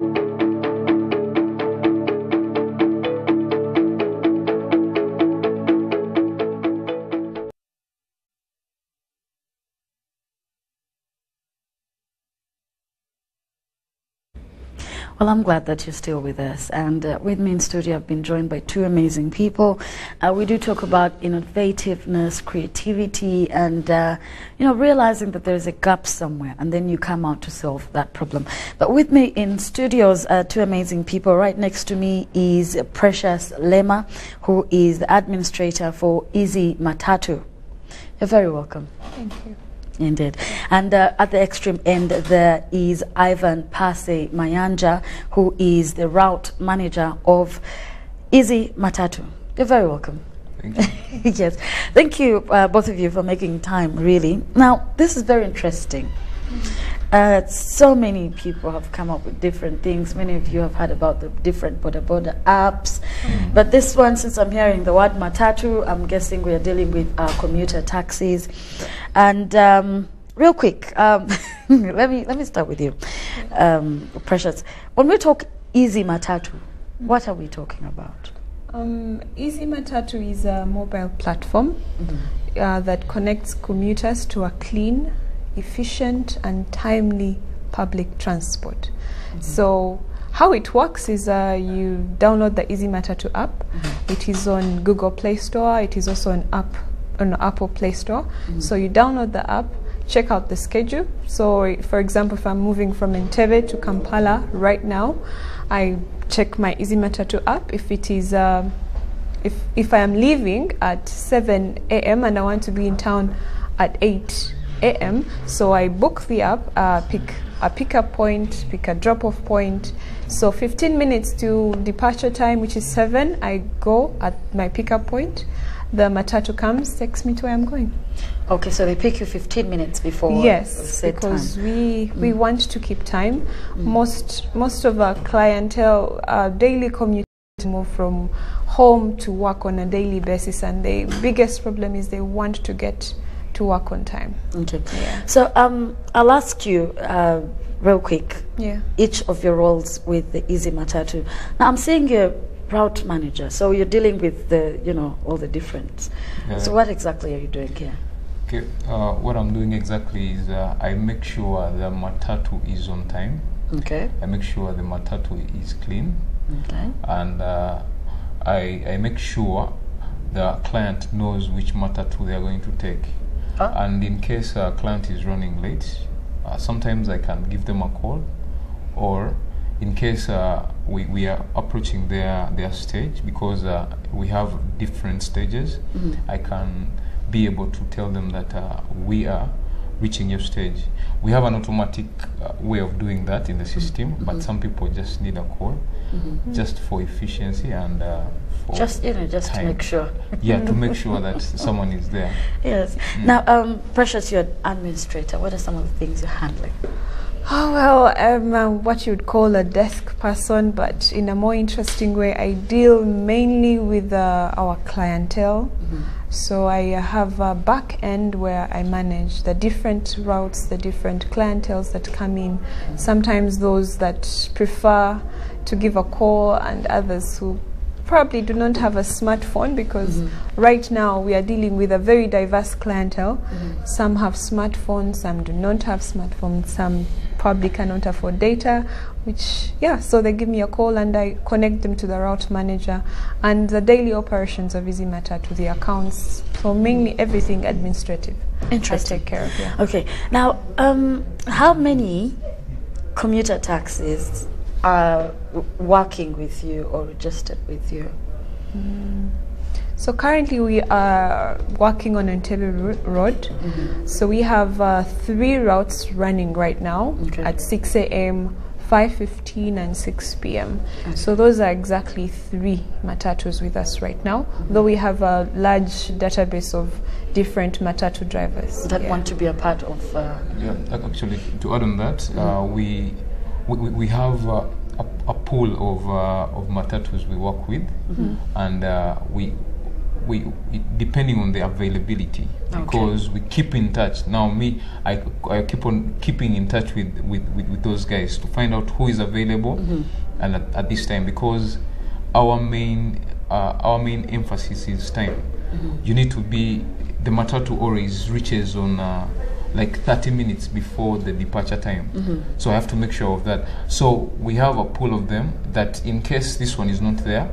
thank you. Well, I'm glad that you're still with us. And uh, with me in studio, I've been joined by two amazing people. Uh, we do talk about innovativeness, creativity, and uh, you know, realizing that there's a gap somewhere, and then you come out to solve that problem. But with me in studios, two amazing people. Right next to me is Precious Lema, who is the administrator for Easy Matatu. You're very welcome. Thank you. Indeed. And uh, at the extreme end, there is Ivan Pase Mayanja, who is the route manager of Easy Matatu. You're very welcome. Thank you. yes. Thank you, uh, both of you, for making time, really. Now, this is very interesting. Uh, so many people have come up with different things. Many of you have heard about the different boda boda apps. But this one, since I'm hearing the word matatu, I'm guessing we are dealing with uh, commuter taxis. And um, real quick, um, let me let me start with you, um, Precious. When we talk easy matatu, what are we talking about? Um, Easy Matatu is a mobile platform uh, that connects commuters to a clean, efficient, and timely public transport. So, how it works is uh, you download the Easy Matatu app. It is on Google Play Store. It is also on app on Apple Play Store. So you download the app, check out the schedule. So, for example, if I'm moving from Entebbe to Kampala right now, I check my Easy Matatu app. If it is uh, if if I am leaving at 7 a.m. and I want to be in town at 8 a.m., so I book the app, uh, pick a pickup point, pick a drop off point. So 15 minutes to departure time, which is 7, I go at my pickup point. The matatu comes, takes me to where I'm going. Okay, so they pick you 15 minutes before yes, because time. we we mm. want to keep time. Mm. Most most of our clientele are daily commute move from home to work on a daily basis, and the biggest problem is they want to get to work on time. Okay. Yeah. So um, I'll ask you uh, real quick Yeah. each of your roles with the Easy Matatu. Now I'm seeing you're route manager, so you're dealing with the you know all the different. Yeah. So what exactly are you doing here? Okay, uh, what I'm doing exactly is uh, I make sure the matatu is on time. Okay. I make sure the matatu is clean, Okay. and uh, I I make sure the client knows which matatu they are going to take. Ah. And in case a client is running late, uh, sometimes I can give them a call, or in case uh, we, we are approaching their their stage because uh, we have different stages, I can be able to tell them that uh, we are reaching your stage. We have an automatic uh, way of doing that in the system, but some people just need a call, just for efficiency and uh, for Just you know, just to make sure. yeah to make sure that someone is there. Yes. Now, um, Precious, you're administrator. What are some of the things you're handling? Oh, well, I'm uh, what you would call a desk person, but in a more interesting way, I deal mainly with uh, our clientele. So I have a back end where I manage the different routes, the different clienteles that come in. Sometimes those that prefer to give a call, and others who probably do not have a smartphone because right now we are dealing with a very diverse clientele. Some have smartphones, some do not have smartphones, some probably cannot afford data, which, yeah, so they give me a call and I connect them to the route manager and the daily operations of Easy Matatu the accounts. So mainly everything administrative. Interesting. I take care of, yeah. Okay. Now, um, how many commuter taxis are w- working with you or registered with you? So currently we are working on Entebbe Ro- Road. So we have uh, three routes running right now Okay. at 6 a.m., 5:15, and 6 p.m. So those are exactly three matatus with us right now. Though we have a large database of different matatu drivers that Yeah. want to be a part of. Uh, Yeah, actually, to add on that, uh, we, we we- we have uh, a, a pool of uh, of matatus we work with, and uh, we we depending on the availability Okay. because we keep in touch. Now me, I, I keep on keeping in touch with, with, with, with those guys to find out who is available Mm-hmm. and at, at this time because our main uh, our main emphasis is time. Mm-hmm. You need to be the matatu always reaches on uh, like 30 minutes before the departure time. Mm-hmm. So I have to make sure of that. So we have a pool of them that in case this one is not there,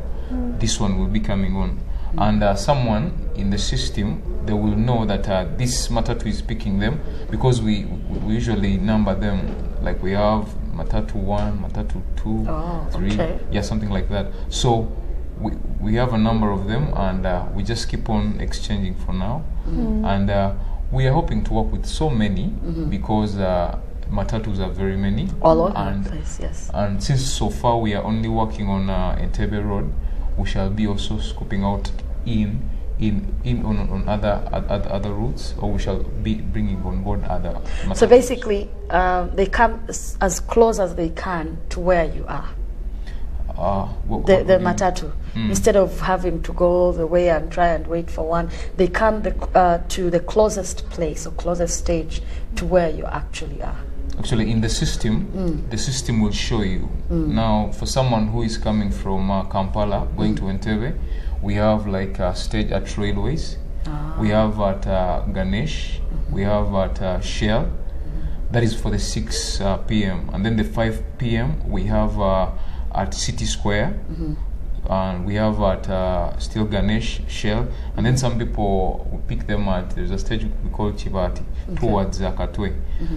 this one will be coming on. And uh, someone in the system, they will know that uh, this matatu is picking them because we, we usually number them. Like we have matatu one, matatu two, Oh, three, okay. yeah, something like that. So we, we have a number of them and uh, we just keep on exchanging for now. And uh, we are hoping to work with so many because uh, matatus are very many. All over and the place, yes. and since so far we are only working on uh, Entebbe Road, we shall be also scoping out in in in on, on other other other routes, or we shall be bringing on board other. So basically, um, they come as, as close as they can to where you are. uh, what, the, what the matatu. Mm. Instead of having to go all the way and try and wait for one, they come the, uh, to the closest place or closest stage to where you actually are. Actually, in the system, Mm. the system will show you. Now, for someone who is coming from uh, Kampala going to Entebbe, we have like a stage at railways. Ah. We have at uh, Ganesh. We have at uh, Shell. That is for the 6 uh, p.m. And then the 5 p.m. we have uh, at City Square. And we have at uh, still Ganesh, Shell. And then some people will pick them at, there's a stage we call Chibati towards uh, Katwe.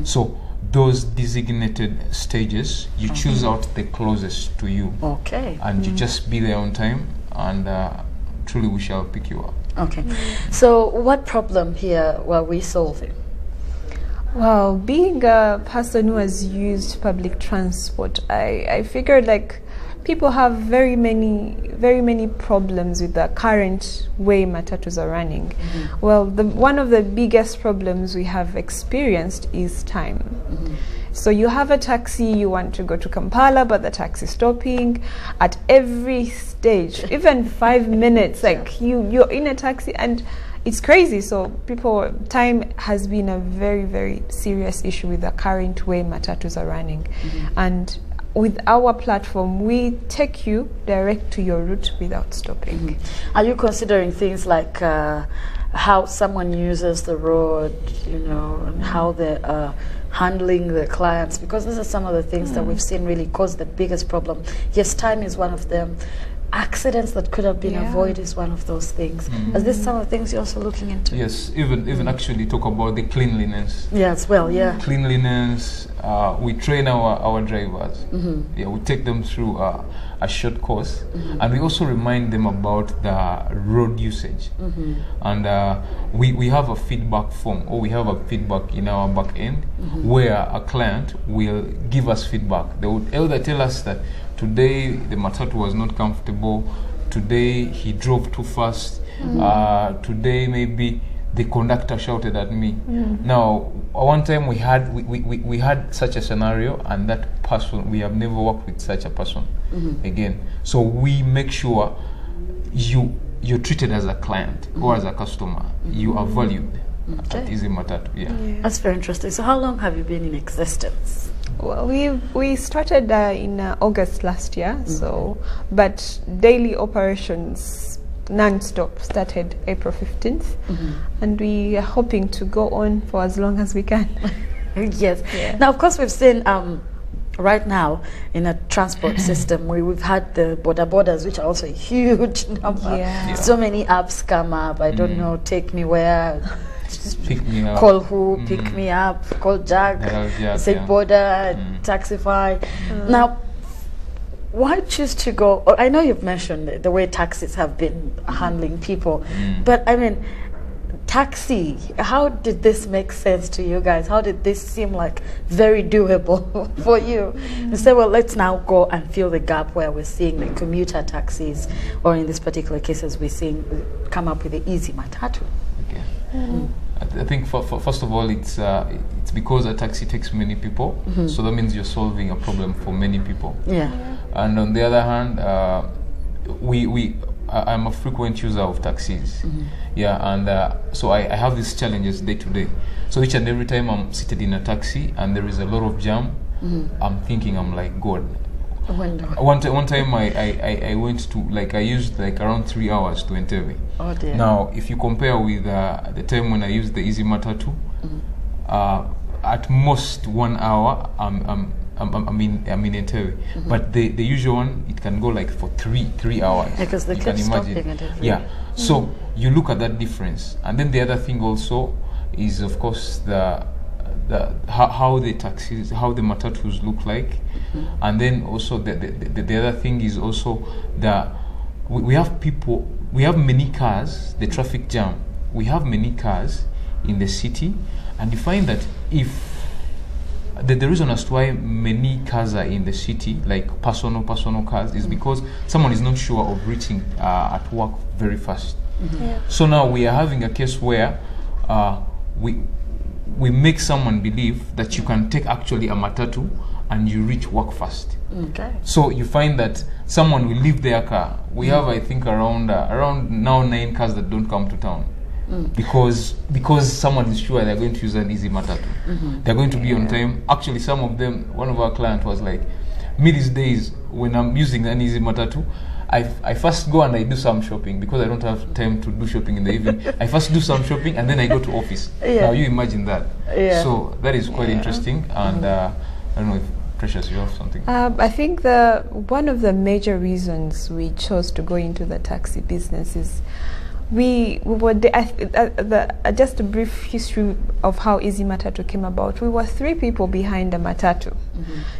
So those designated stages, you choose out the closest to you. Okay. And you just be there on time. And uh, truly we shall pick you up. Okay. So, what problem here were we solving? Well, being a person who has used public transport, I, I figured like people have very many very many problems with the current way matatus are running. Mm-hmm. Well, the, one of the biggest problems we have experienced is time. Mm-hmm. So you have a taxi, you want to go to Kampala, but the taxi is stopping at every stage, even five minutes. Like you, you're in a taxi and it's crazy. So people, time has been a very, very serious issue with the current way matatus are running, and with our platform, we take you direct to your route without stopping. Are you considering things like uh, how someone uses the road, you know, and how they're uh, handling the clients? Because these are some of the things that hmm. we've seen really cause the biggest problem. Yes, time is one of them. Accidents that could have been Yeah. avoided is one of those things. Mm. Is this some of the things you're also looking into? Yes, even even actually talk about the cleanliness. Yeah, as well, yeah. Cleanliness. Uh, we train our our drivers. Mm-hmm. Yeah, we take them through uh, a short course, and we also remind them about the road usage. Mm-hmm. And uh, we we have a feedback form, or we have a feedback in our back end, Mm-hmm. where a client will give us feedback. They would either tell us that today the matatu was not comfortable, today he drove too fast, mm. uh, today maybe the conductor shouted at me. Mm. Now, one time we had we, we, we, had such a scenario, and that person we have never worked with such a person mm-hmm. again. So we make sure you you're treated as a client or mm-hmm. as a customer. Mm-hmm. You are valued at Okay. Easy Matatu. Yeah. That's very interesting. So, how long have you been in existence? Well, we we started uh, in uh, August last year, so but daily operations non-stop started April 15th, and we are hoping to go on for as long as we can. yes. Yeah. Now, of course, we've seen um, right now in a transport system where we've had the boda bodas, which are also a huge number. Yeah. Yeah. So many apps come up. I don't Mm. know, take me where. Just Pick me up. Call who, pick Mm. me up, call Jack, Yeah, yeah, say yeah. border, Mm. taxify. Now, why choose to go? oh, I know you've mentioned the, the way taxis have been handling people, Mm. but I mean, taxi. How did this make sense to you guys? How did this seem like very doable for you? You say, well, let's now go and fill the gap where we're seeing the commuter taxis, or in this particular case, as we're seeing come up with the easy matatu. Okay. I, th- I think for, for, first of all, it's uh, it's because a taxi takes many people, so that means you're solving a problem for many people. Yeah. And on the other hand, uh, we we I, I'm a frequent user of taxis. Yeah, and uh, so I, I have these challenges day to day. So each and every time I'm seated in a taxi and there is a lot of jam, I'm thinking I'm like God. I. One, ti- one time I, I, I, I went to like I used like around three hours to Entebbe. Oh dear. Now, if you compare with uh, the time when I used the Easy Matatu, uh, at most one hour, I'm, I'm, I'm, I'm- I'm in, I'm in But the, the usual one, it can go like for three three hours. Yeah, 'cause they You keep can imagine. stopping at every- Yeah. So you look at that difference, and then the other thing also is, of course, the the how, how the taxis, how the matatus look like, and then also the the, the the other thing is also the we, we have people, we have many cars, the traffic jam. We have many cars in the city, and you find that if the, the reason as to why many cars are in the city, like personal personal cars, is because someone is not sure of reaching uh, at work very fast. Yeah. So now we are having a case where uh, we we make someone believe that you can take actually a matatu and you reach work fast. Okay. So you find that someone will leave their car. We mm. have, I think, around uh, around now nine cars that don't come to town mm. because because someone is sure they're going to use an easy matatu. Mm-hmm. They're going to be on time. Actually, some of them. One of our clients was like, me these days when I'm using an easy matatu. I, I first go and I do some shopping because I don't have time to do shopping in the evening. I first do some shopping and then I go to office. Yeah. Now you imagine that. Yeah. So that is quite interesting. And uh, I don't know if Precious, you have something. Um, I think the one of the major reasons we chose to go into the taxi business is we, we were the, uh, the, uh, just a brief history of how Easy Matatu came about. We were three people behind the Matatu.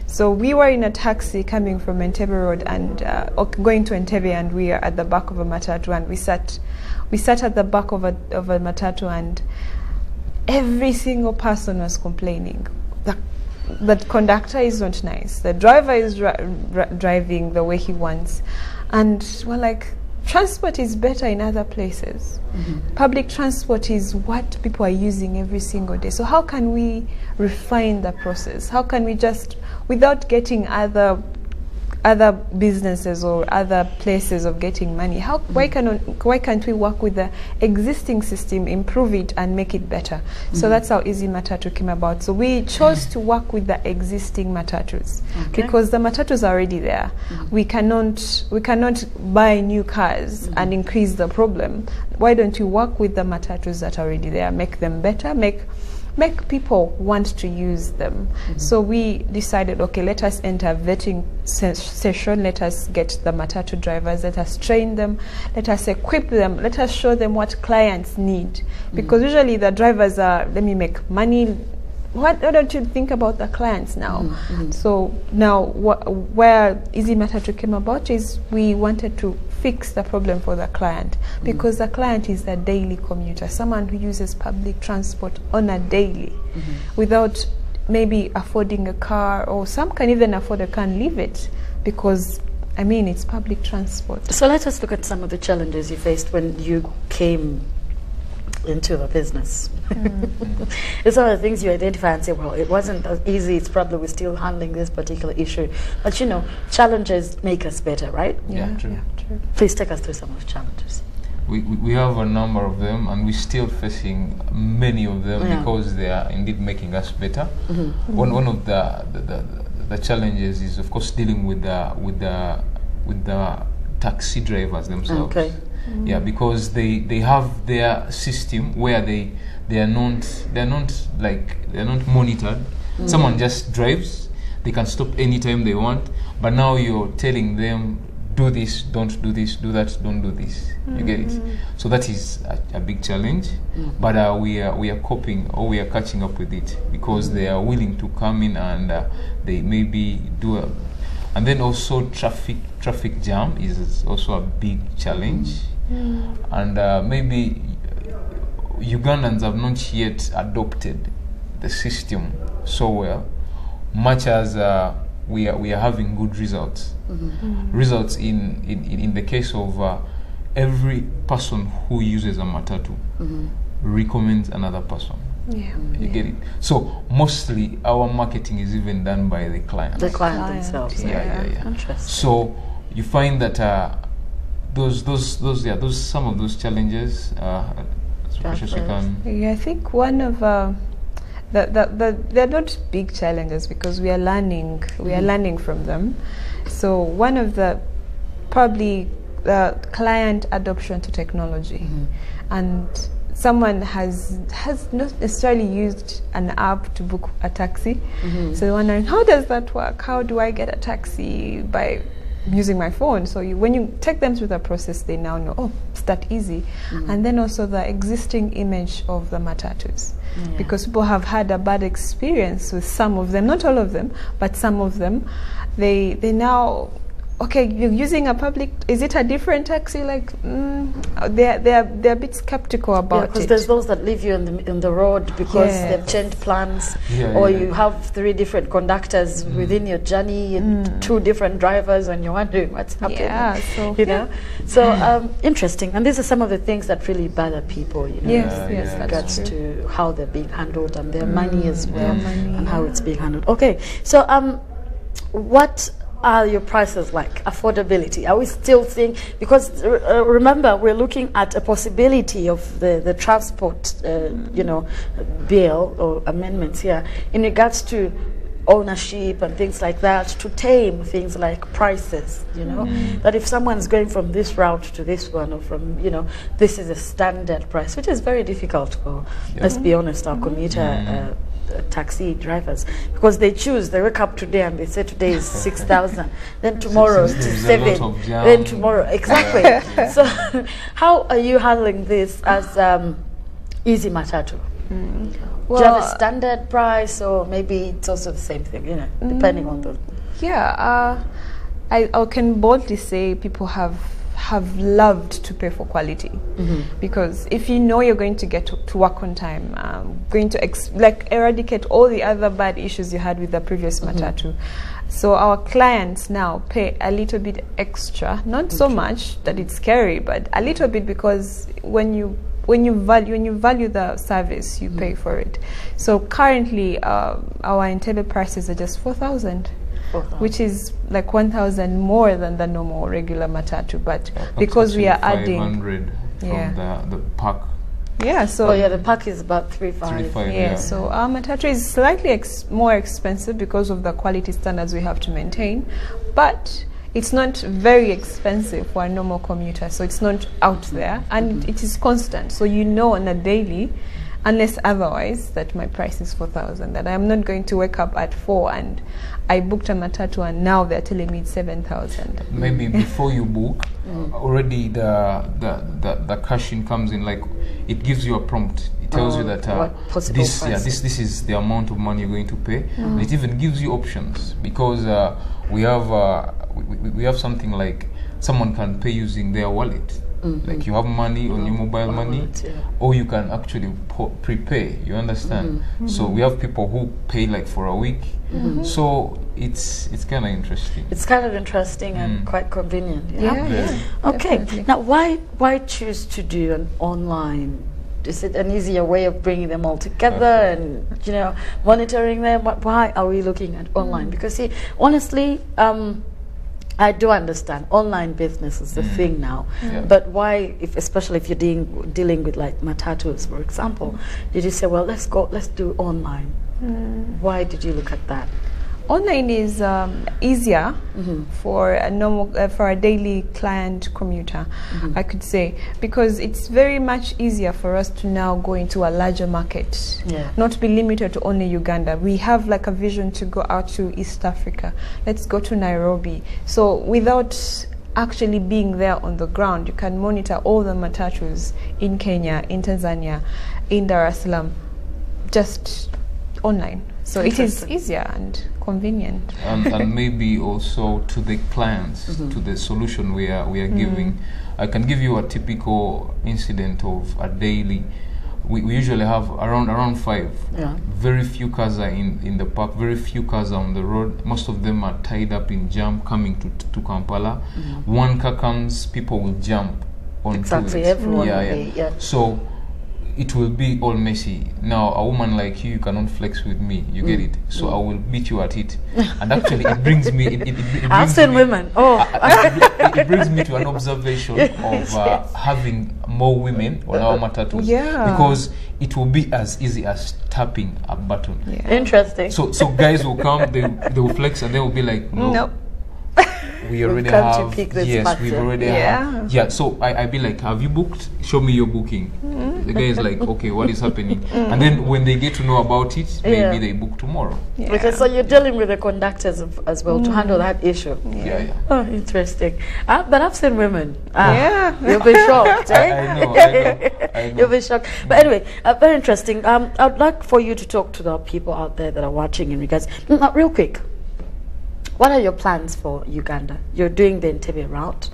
So we were in a taxi coming from Entebbe Road and uh, going to Entebbe, and we are at the back of a Matatu, and we sat, we sat at the back of a of a Matatu, and every single person was complaining. The, the conductor is not nice. The driver is dri- dri- driving the way he wants, and we're like, transport is better in other places. Mm-hmm. Public transport is what people are using every single day. So how can we refine the process? How can we just, without getting other other businesses or other places of getting money. How mm. why can why can't we work with the existing system, improve it, and make it better? So mm. that's how Easy Matatu came about. So we chose to work with the existing matatus Okay. because the matatus are already there. Mm. We cannot we cannot buy new cars and increase the problem. Why don't you work with the matatus that are already there, make them better, make make people want to use them. Mm-hmm. So we decided, okay, let us enter vetting ses- session. Let us get the matatu drivers. Let us train them. Let us equip them. Let us show them what clients need. Mm-hmm. Because usually the drivers are, let me make money. What, why don't you think about the clients now? Mm, mm. So now, wh- where Easy Matatu came about is we wanted to fix the problem for the client. Mm. Because the client is a daily commuter, someone who uses public transport on a daily. Mm-hmm. Without maybe affording a car, or some can even afford a car and leave it. Because, I mean, it's public transport. So let us look at some of the challenges you faced when you came into the business. it's one of the things you identify and say, well, it wasn't as easy. It's probably we're still handling this particular issue. But you know, challenges make us better, right? Yeah, true. true. Please take us through some of the challenges. We, we we have a number of them, and we're still facing many of them Yeah. because they are indeed making us better. Mm-hmm. One one of the the, the the challenges is, of course, dealing with the with the with the taxi drivers themselves. Okay. Yeah, because they they have their system where they they are not they are not like they are not monitored. Someone just drives. They can stop anytime they want. But now you're telling them do this, don't do this, do that, don't do this. You get it. So that is a, a big challenge. But uh, we are we are coping or we are catching up with it because they are willing to come in and uh, they maybe do a and then also traffic traffic jam is also a big challenge and uh, maybe Ugandans have not yet adopted the system so well, much as uh, we are we are having good results. Results in, in, in in the case of uh, every person who uses a matatu recommends another person. Yeah. You get it. So mostly our marketing is even done by the clients. The client Client, themselves. yeah, yeah, yeah. Interesting. So you find that uh, those those those yeah those some of those challenges. Uh, Precious, you Right. can Yeah, I think one of uh, the, the, the, they're not big challenges because we are learning we are Mhm. learning from them. So one of the probably the client adoption to technology, Mhm. and someone has has not necessarily used an app to book a taxi. Mhm. So they're wondering how does that work? How do I get a taxi by using my phone? So you, when you take them through the process, they now know oh it's that easy. Mhm. And then also the existing image of the matatus. Yeah. Because people have had a bad experience with some of them, not all of them, but some of them. They they now okay, you're using a public. Is it a different taxi? Like mm, they're they're they're a bit skeptical about Yeah, about because there's those that leave you in the in the road because Yes. they've changed plans, Yeah, or yeah. you have three different conductors Mm. within your journey and Mm. two different drivers, and you're wondering what's happening. yeah, so You know, so um, interesting, and these are some of the things that really bother people. You know, Yes, Yeah, yes, yeah, that's regards true. to how they're being handled and their money as Mm, well, their money, and how yeah. it's being handled. Okay, so um, what are your prices like? Affordability? Are we still seeing? Because uh, remember, we're looking at a possibility of the the transport, uh, you know, bill or amendments here in regards to ownership and things like that to tame things like prices you know that if someone's going from this route to this one or from you know this is a standard price which is very difficult for Yeah. let's be honest our commuter Mm. uh, taxi drivers because they choose they wake up today and they say today is 6000 then tomorrow There's it's 7 then tomorrow exactly so how are you handling this as um, easy matatu Mm. do you have a standard price or maybe it's also the same thing, you know, depending on the. Yeah, uh, I, I can boldly say people have have loved to pay for quality. Because if you know you're going to get to, to work on time, um, going to ex- like eradicate all the other bad issues you had with the previous matatu. So our clients now pay a little bit extra, not so much that it's scary, but a little bit because when you when you value when you value the service, you pay for it. So currently, uh, our Intelli prices are just four thousand which is like 1000 more than the normal regular matatu but because we are adding 500 from Yeah. the the pack. yeah so oh yeah, the pack is about three five. Three five. yeah, yeah. so our matatu is slightly ex- more expensive because of the quality standards we have to maintain but it's not very expensive for a normal commuter so it's not out there and mm-hmm. it is constant so you know on a daily unless otherwise that my price is 4000 that i'm not going to wake up at 4 and i booked a matatu and now they're telling me it's 7000 Maybe before you book, Mm. already the, the the the cash in comes in like it gives you a prompt. It tells you Oh, that uh, this yeah this this is the amount of money you're going to pay. And it even gives you options because uh, we have uh, we, we have something like someone can pay using their wallet. Like you have money on your mobile money, yeah. or you can actually po- prepay. You understand? Mm-hmm. So we have people who pay like for a week. So it's it's kind of interesting. It's kind of interesting and Mm. quite convenient. yeah, Yeah. yeah Okay. definitely. Now, why why choose to do an online? Is it an easier way of bringing them all together and you know monitoring them? Why are we looking at online? Because see, honestly, um, I do understand online business is the Mm. thing now, Yeah. but why, if especially if you're dealing dealing with like matatus, for example, did you say, well, let's go, let's do online? Why did you look at that? Online is um, easier Mhm. for a normal uh, for a daily client commuter i could say because it's very much easier for us to now go into a larger market. Yeah. not be limited to only uganda. We have like a vision to go out to east africa. Let's go to nairobi. So without actually being there on the ground you can monitor all the matatus in kenya in tanzania in dar es salaam just online. So it is easier and convenient and, and maybe also to the clients, Mm-hmm. to the solution we are we are giving. I can give you a typical incident of a daily. We, we usually have around around five. Yeah. Very few cars are in, in the park. Very few cars are on the road. Most of them are tied up in jam coming to to Kampala. One car comes, people will jump onto Mm-hmm. Exactly, it. everyone yeah, yeah. yeah. So it will be all messy. Now, a woman like you, you cannot flex with me. You get it. So mm. I will beat you at it. And actually, it brings me. It, it, it, it I've brings seen me- women. Oh, it, it brings me to an observation of uh, having more women on our matatus Yeah. because it will be as easy as tapping a button. Yeah. interesting. So so guys will come, they they will flex, and they will be like, no, Nope. We already come to have. pick this yes, spot, we've already Yeah. have. Yeah. So I I be like, have you booked? Show me your booking. Mm-hmm. The guy is like, okay, what is happening? And then when they get to know about it, maybe Yeah. they book tomorrow. Yeah. Okay, so you're dealing with the conductors of- as well to handle that issue. Yeah, yeah. Oh, interesting. Uh, but I've seen women. Ah, Yeah. You'll be shocked, I- eh? I know, I know, I know. You'll be shocked. But anyway, uh, very interesting. Um, I'd like for you to talk to the people out there that are watching in regards. Mm, uh, real quick. What are your plans for Uganda? You're doing the Entebbe route.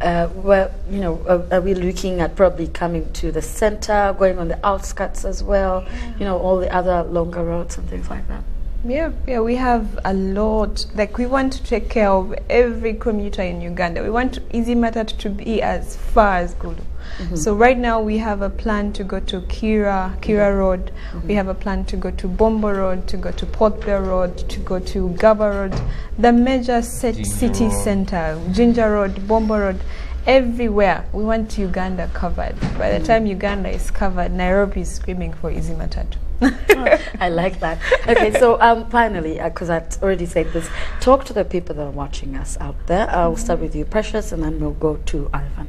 Uh, where you know, are, are we looking at probably coming to the center, going on the outskirts as well? You know, all the other longer routes and things like that. Yeah, yeah, we have a lot. Like we want to take care of every commuter in Uganda. We want Easy Matatu be as far as Gulu. Mm-hmm. So right now we have a plan to go to Kira, Kira mm-hmm. Road. Mm-hmm. We have a plan to go to Bombo Road, to go to Port Bell Road, to go to Gaba Road, the major set Jinja city Road. center, Jinja Road, Bombo Road. Everywhere we want Uganda covered. By the time Uganda is covered, Nairobi is screaming for Easy Matatu. I like that. Okay, so um, finally, because I've already said this, talk to the people that are watching us out there. I'll start with you, Precious, and then we'll go to Ivan.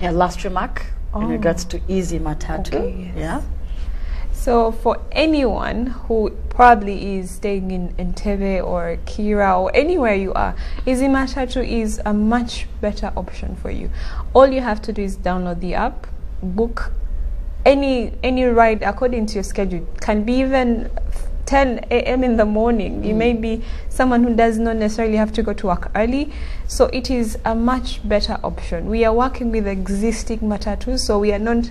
Yeah, last remark in Oh. regards to Easy Matatu. Okay, yes. Yeah. So for anyone who probably is staying in Entebbe or Kira or anywhere you are, Easy Matatu is a much better option for you. All you have to do is download the app, book any any ride according to your schedule. Can be even 10 a.m. in the morning. You may be someone who does not necessarily have to go to work early. So it is a much better option. We are working with existing matatus, so we are not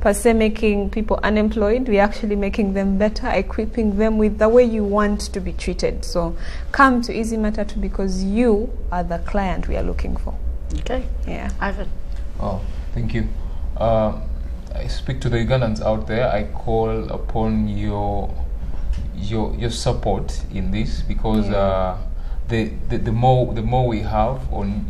per se making people unemployed. We're actually making them better, equipping them with the way you want to be treated. So come to Easy Matatu because you are the client we are looking for. Okay. Yeah. Ivan. Oh, thank you. Uh, I speak to the Ugandans out there. I call upon your your your support in this because Yeah. uh, the, the the more the more we have on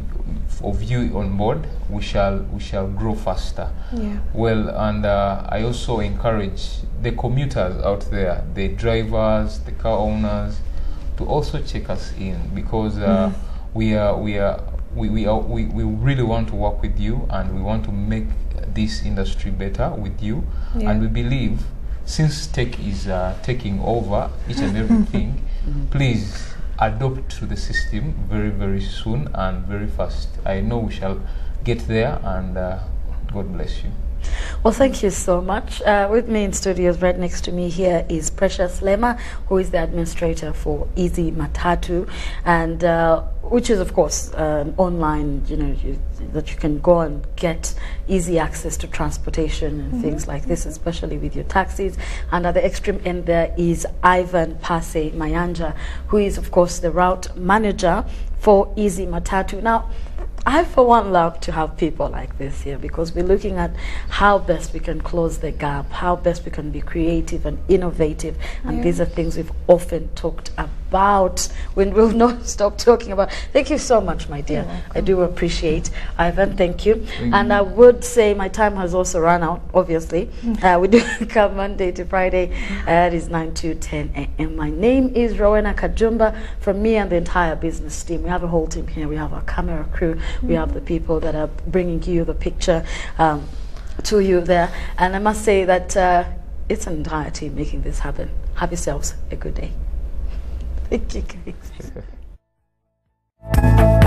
of you on board, we shall we shall grow faster. Yeah. Well, and uh, I also encourage the commuters out there, the drivers, the car owners, to also check us in because uh, we are we are we, we are we, we really want to work with you and we want to make this industry better with you. Yeah. and we believe since tech is uh, taking over each and everything please adopt to the system very very soon and very fast. I know we shall get there and uh, god bless you Well, thank you so much. Uh, with me in studios, right next to me here, is Precious Lema, who is the administrator for Easy Matatu, and uh, which is, of course, an online, you know, you, that you can go and get easy access to transportation and things like this, especially with your taxis. And at the extreme end, there is Ivan Pase Mayanja, who is, of course, the route manager for Easy Matatu. Now, I, for one, love to have people like this here because we're looking at how best we can close the gap, how best we can be creative and innovative. And Yeah. these are things we've often talked about when we'll not stop talking about. Thank you so much, my dear. I do appreciate. Ivan, thank you. Thank and you. I would say my time has also run out, obviously. Uh, we do come Monday to Friday. Uh, it is 9 to 10 a.m. My name is Rowena Kajumba. From me and the entire business team, we have a whole team here. We have our camera crew. We have the people that are bringing you the picture um, to you there. And I must say that uh, it's an entire team making this happen. Have yourselves a good day. Thank you, guys.